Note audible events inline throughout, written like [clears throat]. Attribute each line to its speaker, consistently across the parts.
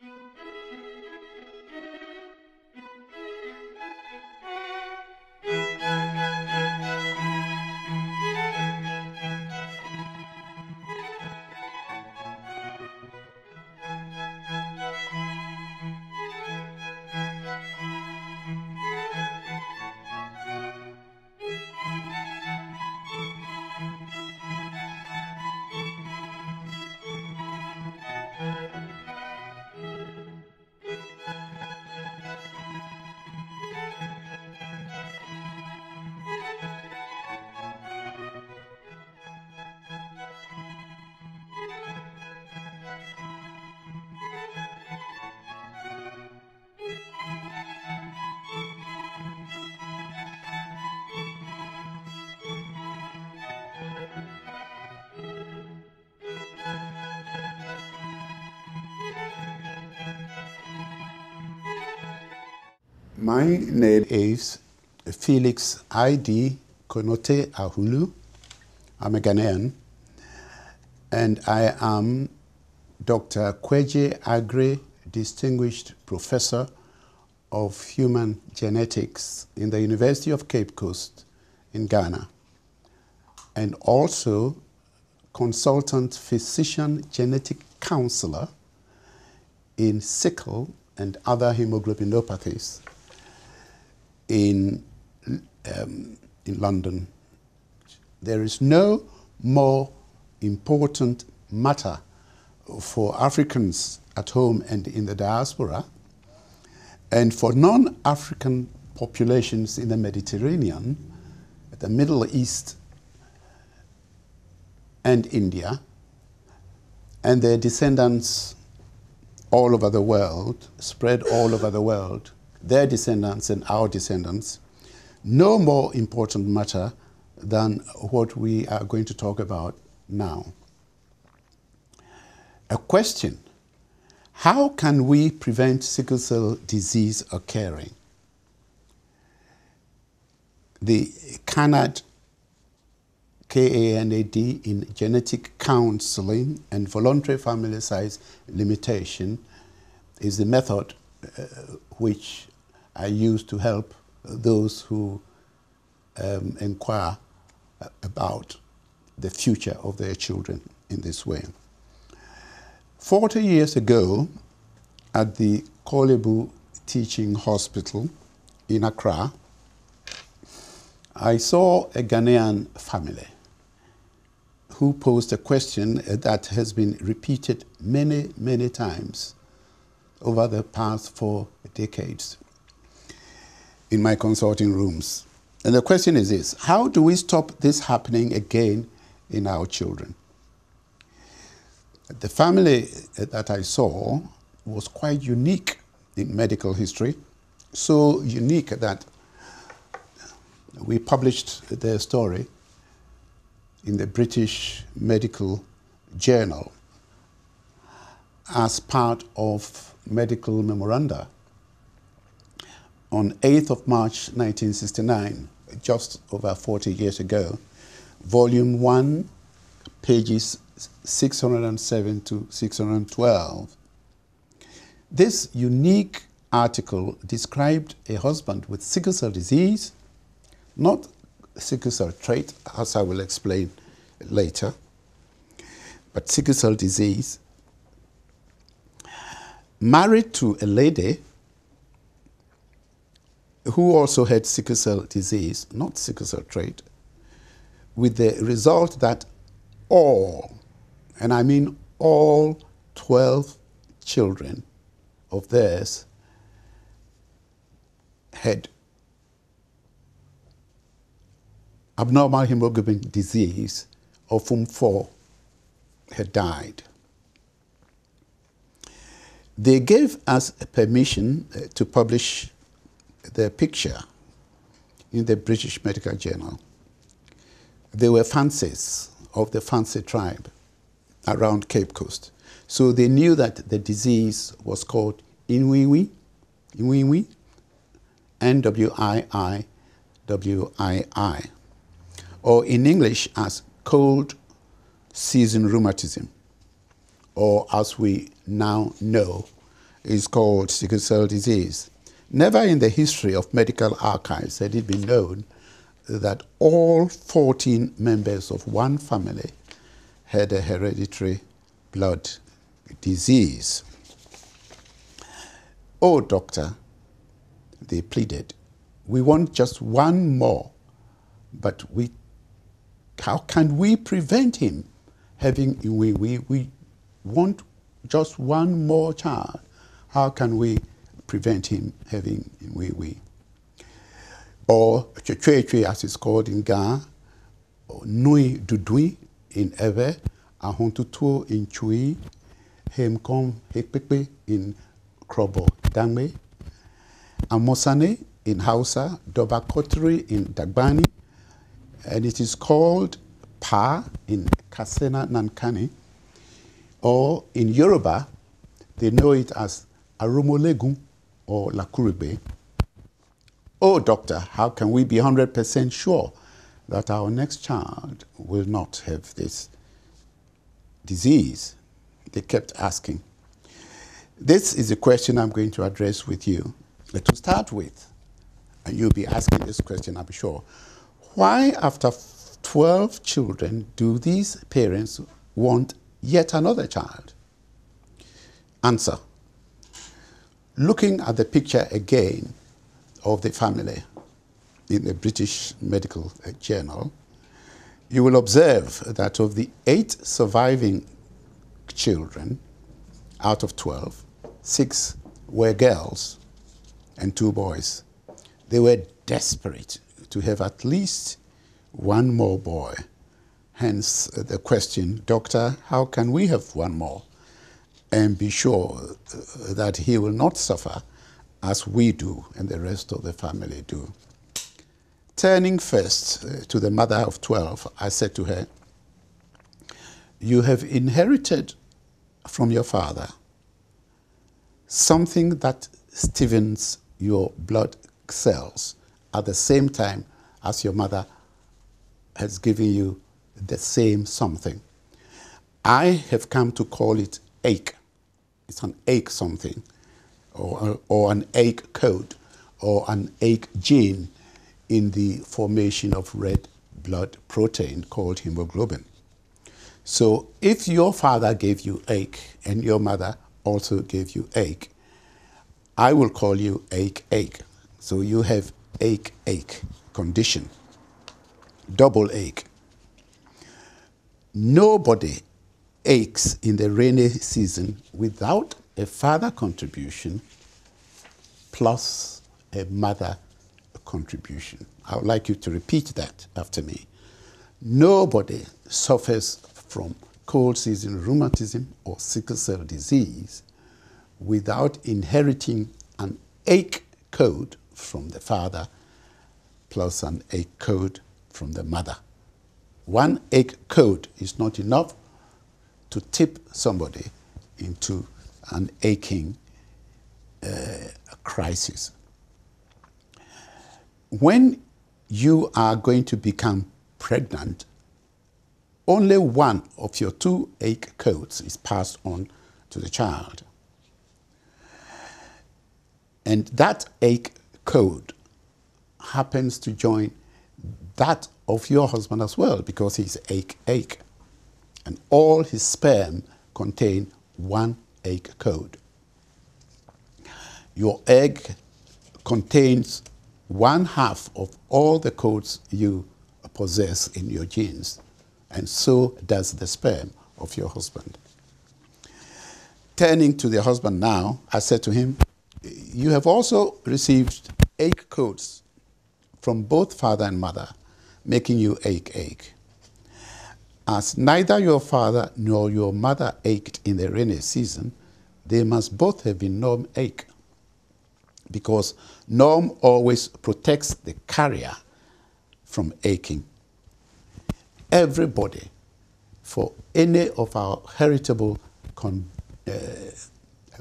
Speaker 1: Música My name is Felix I.D. Konotey-Ahulu. I'm a Ghanaian. And I am Dr. Kwegyir Aggrey, Distinguished Professor of Human Genetics in the University of Cape Coast in Ghana. And also Consultant Physician Genetic Counselor in sickle and other hemoglobinopathies in, um, in London. There is no more important matter for Africans at home and in the diaspora, and for non African populations in the Mediterranean, the Middle East, and India, and their descendants all over the world, spread all over the world, their descendants and our descendants, no more important matter than what we are going to talk about now. A question How can we prevent sickle cell disease occurring? The CANAD, K-A-N-A-D, in genetic counseling and voluntary family size limitation is the method uh, which I use to help those who um, inquire about the future of their children in this way. 40 years ago, at the Korle Bu Teaching Hospital in Accra, I saw a Ghanaian family who posed a question that has been repeated many, many times over the past four decades in my consulting rooms. And the question is this How do we stop this happening again in our children? The family that I saw was quite unique in medical history, so unique that we published their story in the British Medical Journal as part of medical memoranda on 8th of March 1969, just over 40 years ago, volume 1, pages 607 to 612. This unique article described a husband with sickle cell disease, not sickle cell trait, as I will explain later, but sickle cell disease, married to a lady who also had sickle cell disease, not sickle cell trait, with the result that all, and I mean all 12 children of theirs had abnormal hemoglobin disease, of whom four had died. They gave us permission uh, to publish their picture in the British Medical Journal. They were Fantis of the Fanti tribe around Cape Coast. So they knew that the disease was called Nwiiwii, Nwiiwii, N-W-I-I-W-I-I, or in English as cold season rheumatism, or as we now know is called sickle cell disease. Never in the history of medical archives had it been known that all 14 members of one family had a hereditary blood disease. Oh, doctor, they pleaded, we want just one more, but we, how can we prevent him having, we, we, we want just one more child. How can we prevent him having we we? Or chwe as it's called in Ghana, nui dudui in Ewe, ahontutuo in Twi, hemkom hekpekpe in Krobo Dangme, Amosane in Hausa, Dobakotri in Dagbani, and it is called Pa in Kasena Nankani, or in Yoruba, they know it as Arumolegun or Lakurube. Oh, doctor, how can we be 100% sure that our next child will not have this disease? They kept asking. This is a question I'm going to address with you. To start with, and you'll be asking this question, I'm sure, why after 12 children do these parents want yet another child? Answer. Looking at the picture again of the family in the British Medical Journal, you will observe that of the eight surviving children out of 12, six were girls and two boys. They were desperate to have at least one more boy Hence uh, the question, Doctor, how can we have one more and be sure that he will not suffer as we do and the rest of the family do? Turning first uh, to the mother of 12, I said to her, You have inherited from your father something that stiffens your blood cells at the same time as your mother has given you the same something. I have come to call it ache. It's an ache something, or, or an ache code, or an ache gene in the formation of red blood protein called hemoglobin. So if your father gave you ache and your mother also gave you ache, I will call you ache ache. So you have ache ache condition, double ache. Nobody aches in the rainy season without a father contribution plus a mother contribution. I would like you to repeat that after me. Nobody suffers from cold season rheumatism or sickle cell disease without inheriting an ache code from the father plus an ache code from the mother one ache code is not enough to tip somebody into an aching uh, crisis. When you are going to become pregnant, only one of your two ache codes is passed on to the child. And that ache code happens to join that of your husband as well, because he's ache ache. And all his sperm contain one egg code. Your egg contains one half of all the codes you possess in your genes, and so does the sperm of your husband. Turning to the husband now, I said to him, You have also received egg codes from both father and mother making you ache, ache. As neither your father nor your mother ached in the rainy season, they must both have been norm ache. Because norm always protects the carrier from aching. Everybody, for any of our heritable con uh,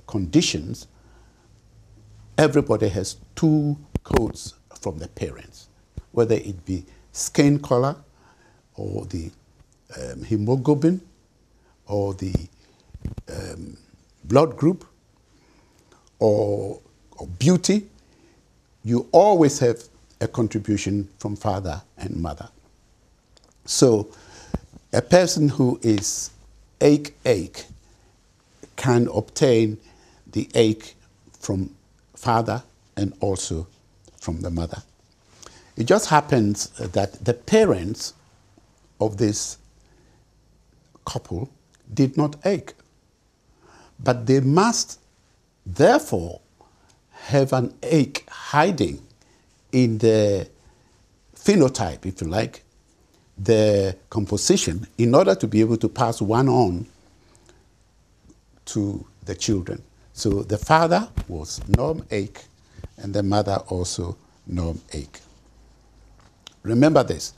Speaker 1: conditions, everybody has two codes from the parents, whether it be skin color or the um, hemoglobin or the um, blood group or, or beauty, you always have a contribution from father and mother. So a person who is ache ache can obtain the ache from father and also from the mother. It just happens that the parents of this couple did not ache, but they must therefore have an ache hiding in the phenotype, if you like, the composition, in order to be able to pass one on to the children. So the father was norm ache, and the mother also norm ache. Remember this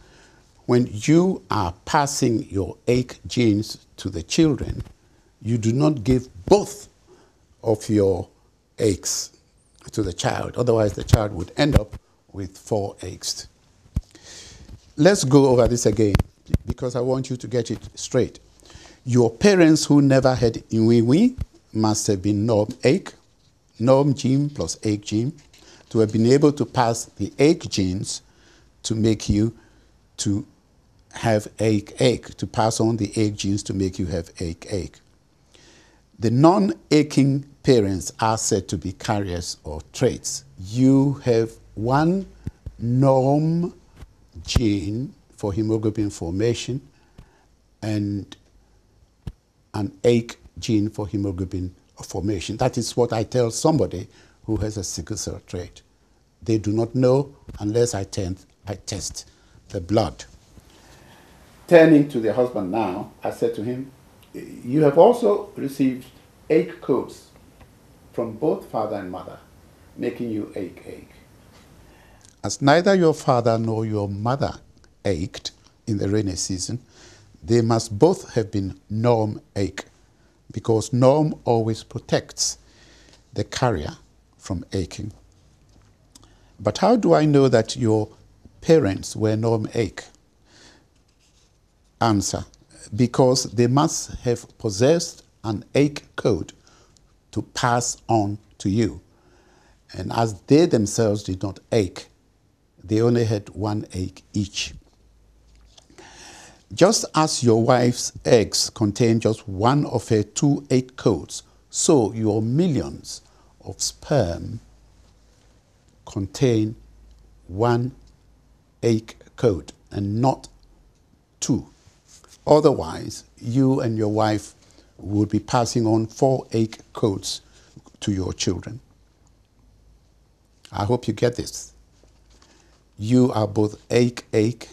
Speaker 1: when you are passing your ache genes to the children, you do not give both of your aches to the child. Otherwise, the child would end up with four aches. Let's go over this again because I want you to get it straight. Your parents who never had iwiwi must have been norm ache, norm gene plus ache gene, to have been able to pass the ache genes to make you to have ache ache, to pass on the ache genes to make you have ache ache. The non aching parents are said to be carriers or traits. You have one norm gene for hemoglobin formation and an ache gene for hemoglobin formation. That is what I tell somebody who has a sickle cell trait. They do not know unless I, tend, I test the blood. Turning to the husband now, I said to him, You have also received ache codes from both father and mother, making you ache ache. As neither your father nor your mother ached in the rainy season, they must both have been norm ache, because norm always protects the carrier from aching. But how do I know that your parents were norm ache? Answer because they must have possessed an ache code to pass on to you. And as they themselves did not ache, they only had one ache each. Just as your wife's eggs contain just one of her two ache codes, so your millions of sperm contain one ache code and not two. Otherwise, you and your wife would be passing on four ache codes to your children. I hope you get this. You are both ache ache,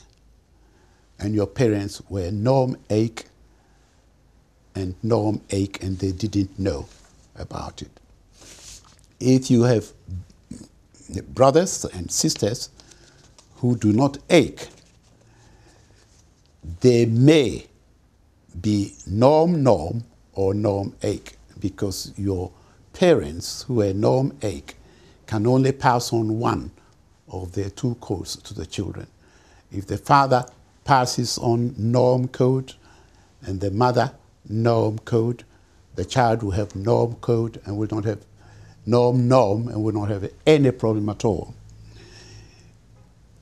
Speaker 1: and your parents were norm ache and norm ache, and they didn't know about it. If you have brothers and sisters who do not ache, they may be norm norm or norm ache because your parents who are norm ache can only pass on one of their two codes to the children. If the father passes on norm code and the mother norm code, the child will have norm code and will not have norm norm and will not have any problem at all.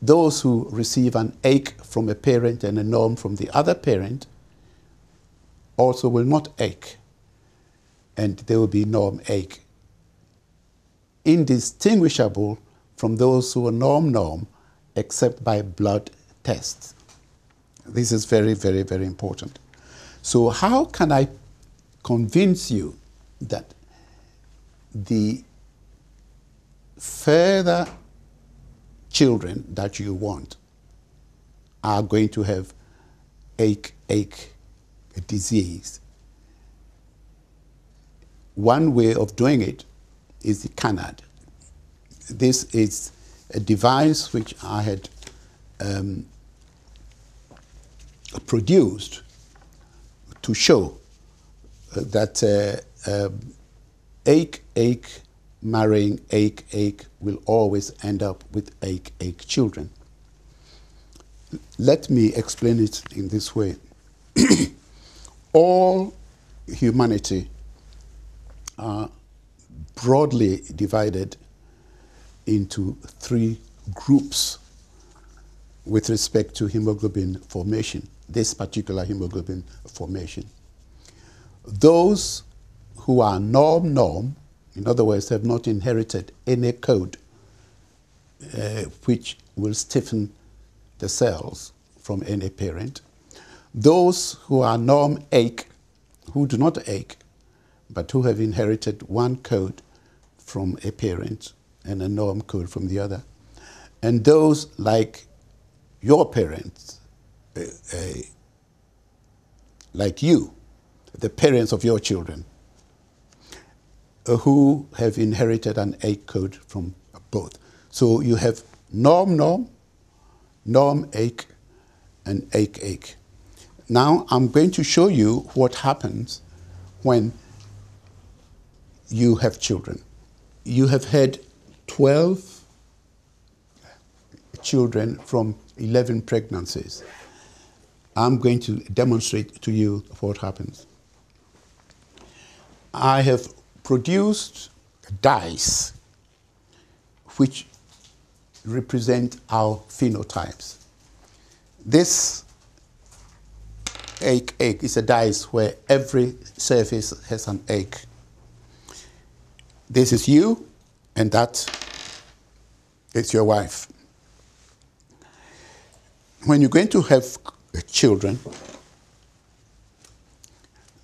Speaker 1: Those who receive an ache from a parent and a norm from the other parent also will not ache, and there will be norm ache. Indistinguishable from those who are norm norm except by blood tests. This is very, very, very important. So, how can I convince you that the further children that you want are going to have ache, ache, disease. One way of doing it is the kanad. This is a device which I had um, produced to show that uh, uh, ache, ache, marrying ache, ache will always end up with ache, ache children. Let me explain it in this way. [clears throat] all humanity are broadly divided into three groups with respect to hemoglobin formation, this particular hemoglobin formation. Those who are norm-norm, in other words, have not inherited any code uh, which will stiffen the cells from any parent. Those who are norm-ache, who do not ache, but who have inherited one code from a parent and a norm code from the other. And those like your parents, uh, uh, like you, the parents of your children, Uh, who have inherited an A code from both. So you have norm norm, norm ache, and ache ache. Now I'm going to show you what happens when you have children. You have had 12 children from 11 pregnancies. I'm going to demonstrate to you what happens. I have produced dyes which represent our phenotypes. This egg, egg is a dice where every surface has an egg. This is you, and that is your wife. When you're going to have children,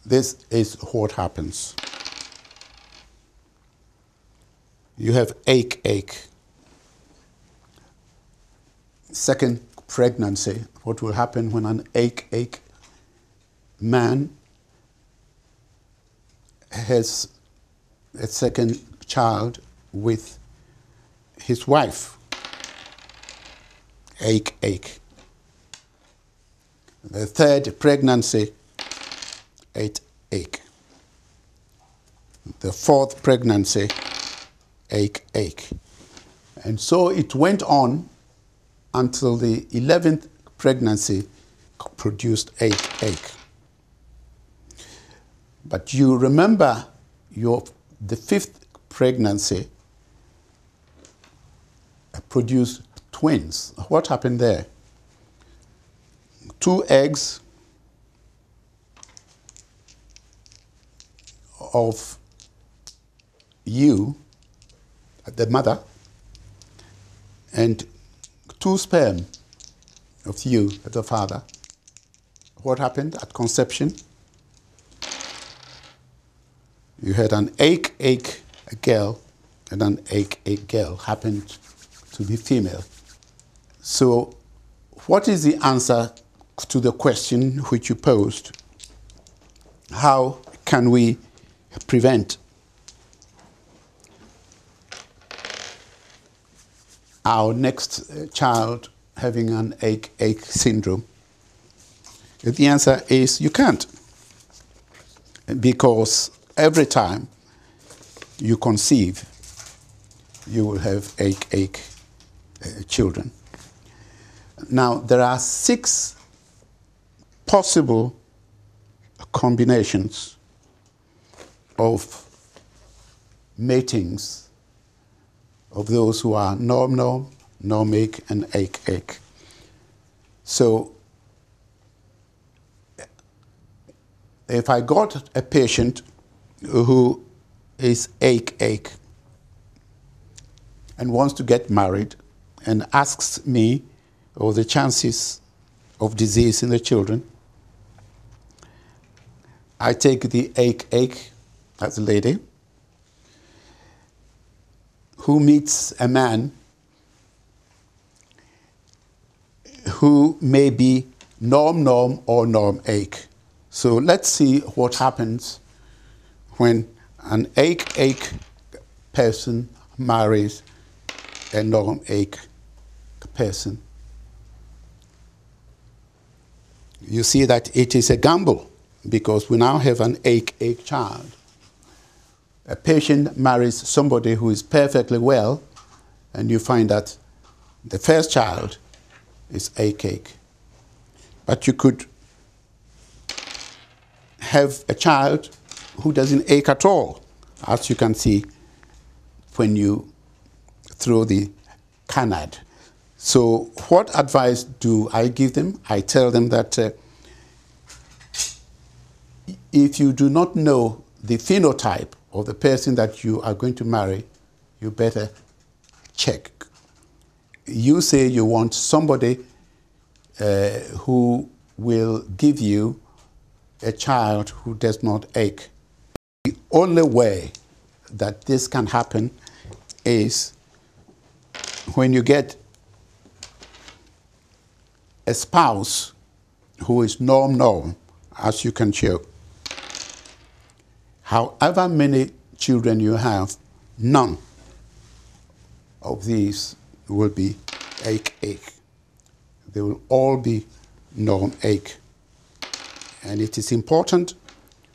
Speaker 1: this is what happens. You have ache, ache. Second pregnancy, what will happen when an ache, ache man has a second child with his wife. Ache, ache. The third pregnancy, ache, ache. The fourth pregnancy, ache, ache. And so it went on until the 11th pregnancy produced ache, ache. But you remember your, the fifth pregnancy uh, produced twins. What happened there? Two eggs of you, the mother, and two sperm of you, the father. What happened at conception? You had an ache, ache girl, and an ache, ache girl happened to be female. So, what is the answer to the question which you posed? How can we prevent our next uh, child having an ache ache syndrome? The answer is you can't. Because every time you conceive, you will have ache ache uh, children. Now, there are six possible combinations of matings of those who are norm norm, norm ache, and ache ache. So, if I got a patient who is ache ache and wants to get married, and asks me or the chances of disease in the children. I take the ache ache as a lady who meets a man who may be norm norm or norm ache. So let's see what happens when an ache ache person marries a norm ache person. You see that it is a gamble because we now have an ache ache child. A patient marries somebody who is perfectly well, and you find that the first child is ache ache. But you could have a child who doesn't ache at all, as you can see when you throw the kanad. So, what advice do I give them? I tell them that uh, if you do not know the phenotype of the person that you are going to marry, you better check. You say you want somebody uh, who will give you a child who does not ache. The only way that this can happen is when you get a spouse who is norm norm, as you can show. However many children you have, none of these will be ache ache. They will all be norm ache. And it is important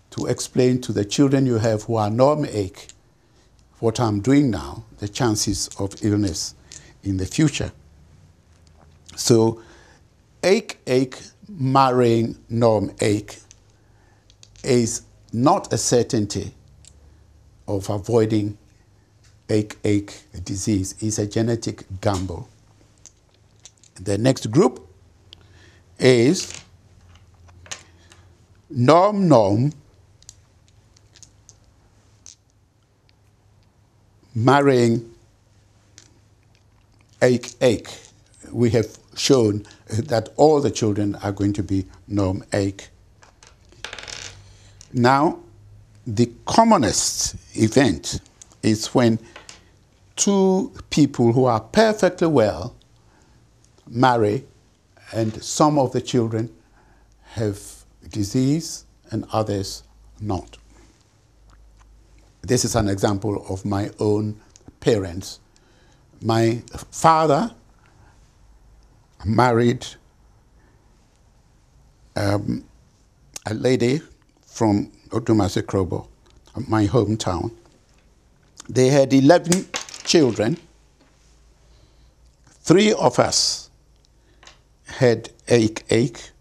Speaker 1: to explain to the children you have who are norm ache what I'm doing now, the chances of illness in the future. So, ache ache marrying norm ache is not a certainty of avoiding ache ache disease is a genetic gamble. The next group is norm norm marrying ache ache. We have shown that all the children are going to be norm ache. Now, the commonest event is when two people who are perfectly well marry and some of the children have disease and others not. This is an example of my own parents. My father married um, a lady from Odumase Krobo, my hometown. They had 11 children. Three of us had ache ache.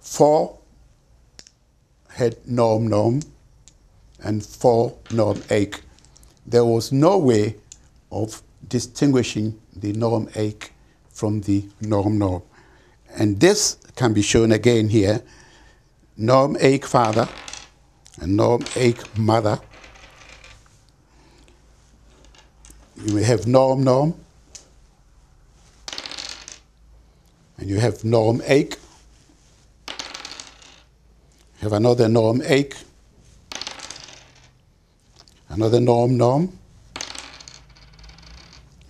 Speaker 1: Four had norm norm and four norm ache. There was no way of distinguishing the norm ache from the norm norm. And this can be shown again here. Norm ache father and norm ache mother. You have norm norm. And you have norm ache. Have another norm ache. Another norm norm.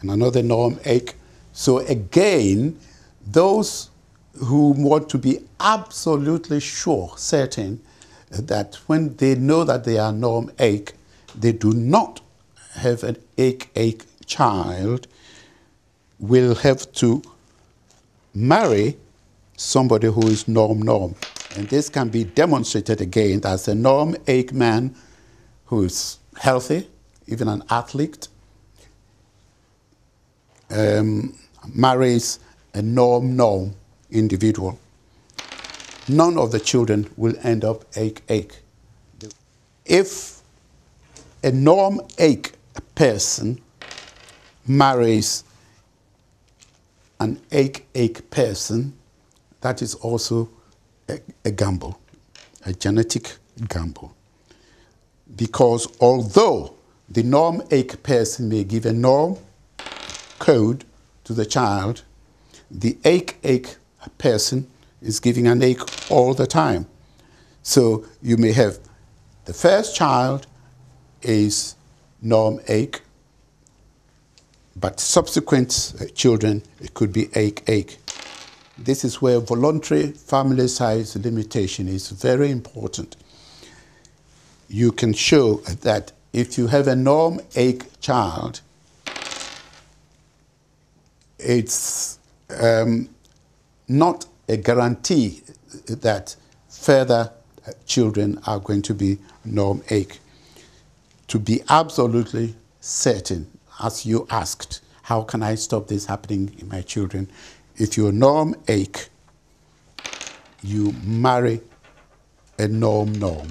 Speaker 1: And another norm ache. So again, those who want to be absolutely sure, certain, that when they know that they are norm ache, they do not have an ache ache child, will have to marry somebody who is norm norm. And this can be demonstrated again as a norm ache man who is healthy, even an athlete, um, marries a norm norm individual. None of the children will end up ache ache. If a norm ache person marries an ache ache person, that is also a, a gamble, a genetic gamble. Because although the norm ache person may give a norm code to the child, the ache ache person is giving an ache all the time. So you may have the first child is norm ache, but subsequent children, it could be ache ache. This is where voluntary family size limitation is very important. You can show that if you have a norm ache child, it's um, not a guarantee that further uh, children are going to be norm ache. To be absolutely certain, as you asked, how can I stop this happening in my children? If your norm ache, you marry a norm norm.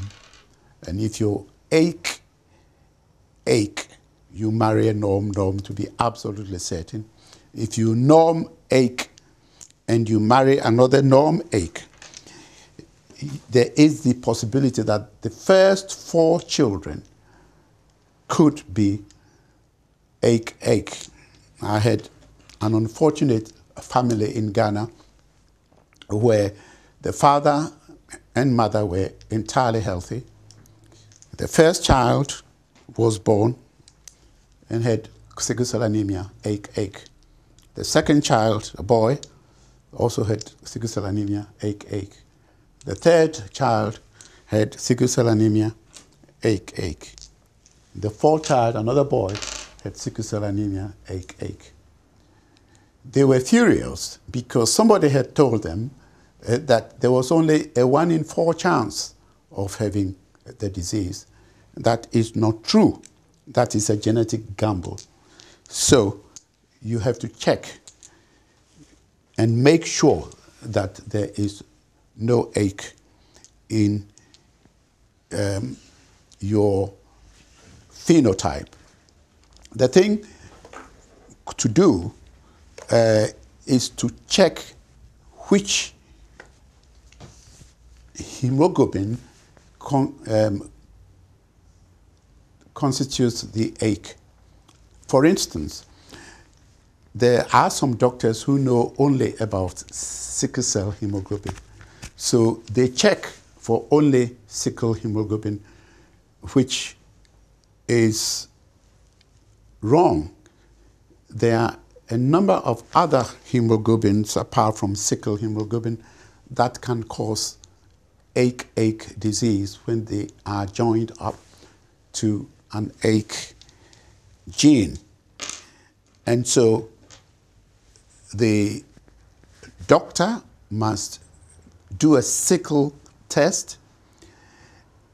Speaker 1: And if your ache ache, you marry a norm norm to be absolutely certain. If you norm ache and you marry another norm ache, there is the possibility that the first four children could be ache ache. I had an unfortunate family in Ghana where the father and mother were entirely healthy. The first child was born and had sickle cell anemia, ache, ache. The second child, a boy, also had sickle cell anemia, ache, ache. The third child had sickle cell anemia, ache, ache. The fourth child, another boy, had sickle cell anemia, ache, ache. They were furious because somebody had told them uh, that there was only a one in four chance of having the disease. That is not true. That is a genetic gamble. So you have to check and make sure that there is no ache in um, your phenotype. The thing to do uh, is to check which hemoglobin con, um, constitutes the ache. For instance, there are some doctors who know only about sickle cell hemoglobin. So they check for only sickle hemoglobin, which is wrong. There are a number of other hemoglobins apart from sickle hemoglobin that can cause ache ache disease when they are joined up to an ache gene. And so the doctor must do a sickle test.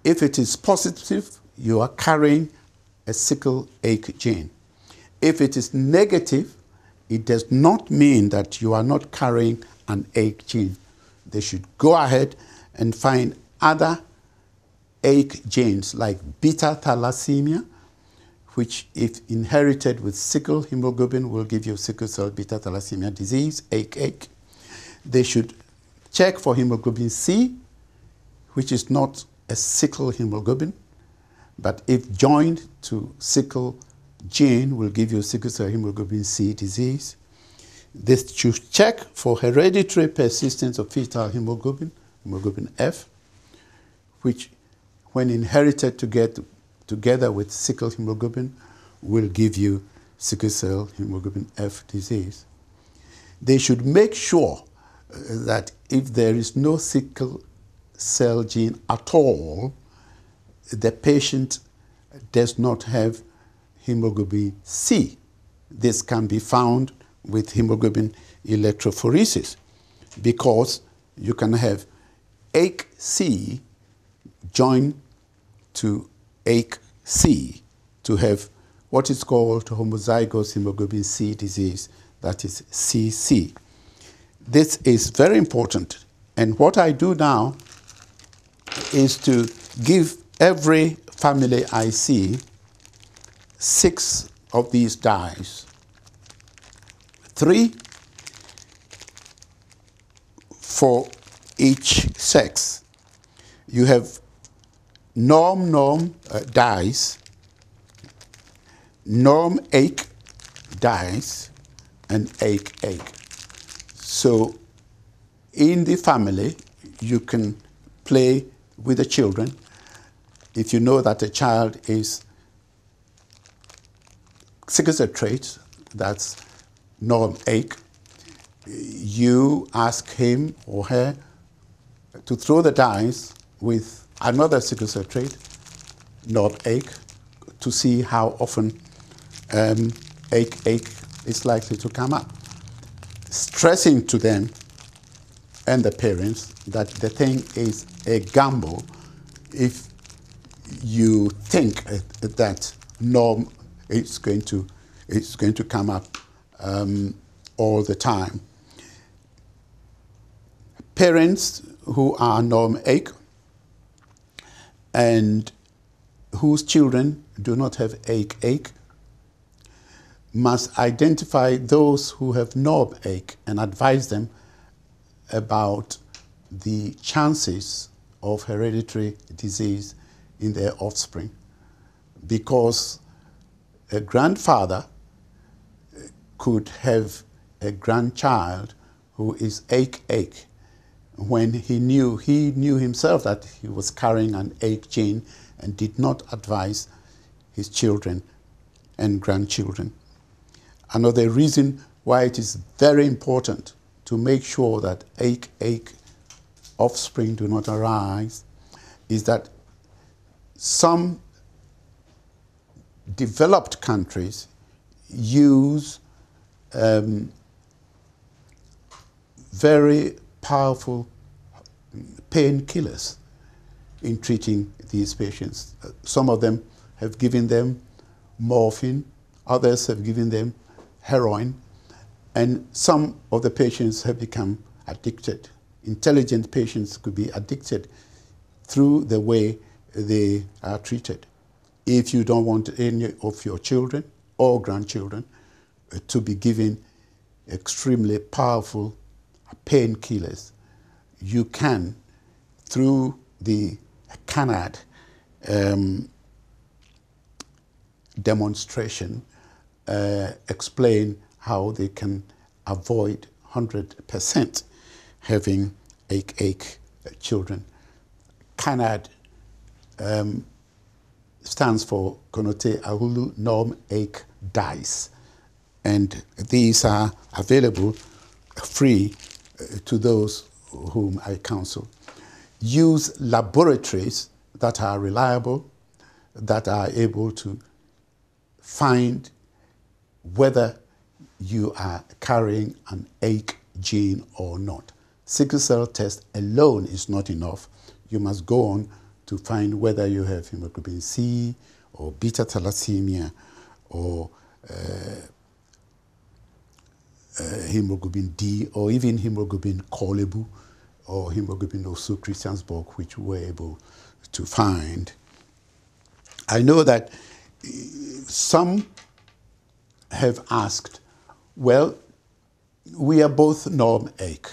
Speaker 1: If it is positive, you are carrying a sickle ache gene. If it is negative, it does not mean that you are not carrying an ache gene. They should go ahead and find other ache genes like beta thalassemia, which, if inherited with sickle hemoglobin, will give you sickle cell beta thalassemia disease, ache. They should check for hemoglobin C, which is not a sickle hemoglobin, but if joined to sickle gene will give you sickle cell hemoglobin C disease. They should check for hereditary persistence of fetal hemoglobin, hemoglobin F, which, when inherited to get, together with sickle hemoglobin, will give you sickle cell hemoglobin F disease. They should make sure uh, that if there is no sickle cell gene at all, the patient does not have hemoglobin C. This can be found with hemoglobin electrophoresis because you can have ACE join to AC to have what is called homozygous hemoglobin C disease, that is CC. This is very important. And what I do now is to give every family I see six of these dyes. Three for each sex. You have norm norm uh, dyes, norm ache dyes, and ache ache. So in the family, you can play with the children. If you know that a child is sickle cell trait, that's norm ache, you ask him or her to throw the dice with another sickle cell trait, norm ache, to see how often um, ache ache is likely to come up. Stressing to them and the parents that the thing is a gamble if you think that norm is going to, it's going to come up um, all the time. Parents who are norm ache and whose children do not have ache ache must identify those who have norm ache and advise them about the chances of hereditary disease in their offspring. Because a grandfather could have a grandchild who is ache ache when he knew he knew himself that he was carrying an ache gene and did not advise his children and grandchildren. Another reason why it is very important to make sure that ache ache offspring do not arise is that some developed countries use um, very powerful painkillers in treating these patients. Some of them have given them morphine, others have given them heroin, and some of the patients have become addicted. Intelligent patients could be addicted through the way they are treated. If you don't want any of your children or grandchildren uh, to be given extremely powerful painkillers, you can, through the KANAD um, demonstration, uh, explain how they can avoid 100% having ache ache children. KANAD um, stands for Konotey Ahulu Norm Ache Dice. And these are available free uh, to those whom I counsel. Use laboratories that are reliable, that are able to find whether you are carrying an ache gene or not. Sickle cell test alone is not enough. You must go on to find whether you have hemoglobin C or beta thalassemia or uh, uh, hemoglobin D or even hemoglobin Korle-Bu or hemoglobin also Christiansborg, which we were able to find. I know that uh, some have asked, well, we are both norm ache.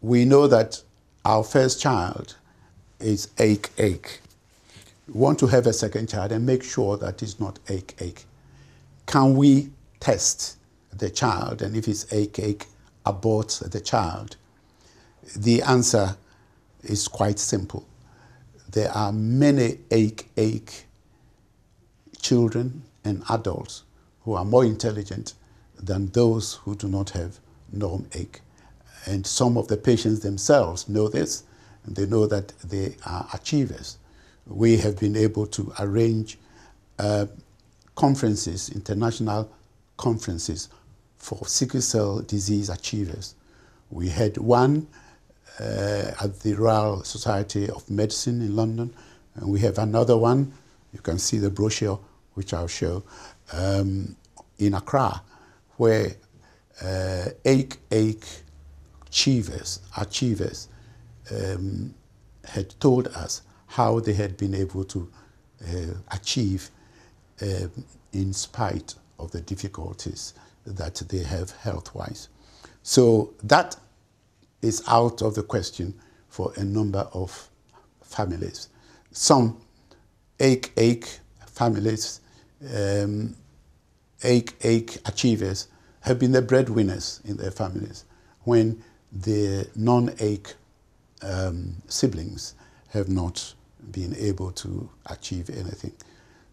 Speaker 1: We know that our first child is ache ache. We want to have a second child and make sure that it's not ache ache. Can we test the child? And if it's ache ache, abort the child? The answer is quite simple. There are many ache ache children and adults who are more intelligent than those who do not have norm ache. And some of the patients themselves know this, and they know that they are achievers. We have been able to arrange uh, conferences, international conferences for sickle cell disease achievers. We had one uh, at the Royal Society of Medicine in London, and we have another one. You can see the brochure, which I'll show, um, in Accra, where uh, ache, ache achievers, achievers um, had told us how they had been able to uh, achieve uh, in spite of the difficulties that they have health-wise. So that is out of the question for a number of families. Some ache, ache families, um, ache, ache achievers have been the breadwinners in their families when the non-ache um, siblings have not been able to achieve anything.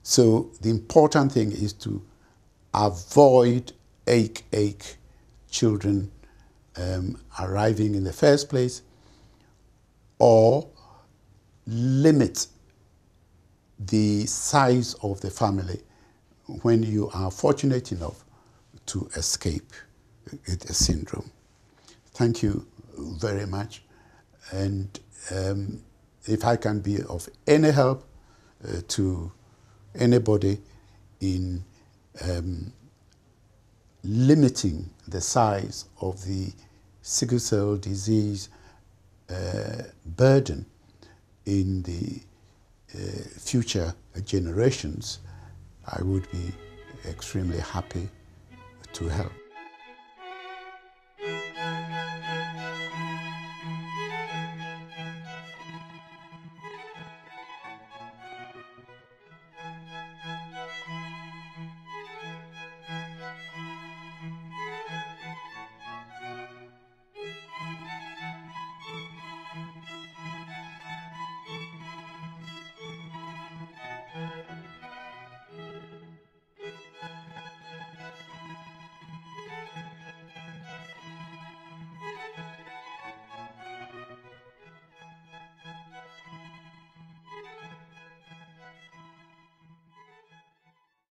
Speaker 1: So the important thing is to avoid ache, ache children um, arriving in the first place or limit the size of the family when you are fortunate enough to escape a syndrome. Thank you very much. And um, if I can be of any help uh, to anybody in um, limiting the size of the sickle cell disease uh, burden in the uh, future generations, I would be extremely happy to help.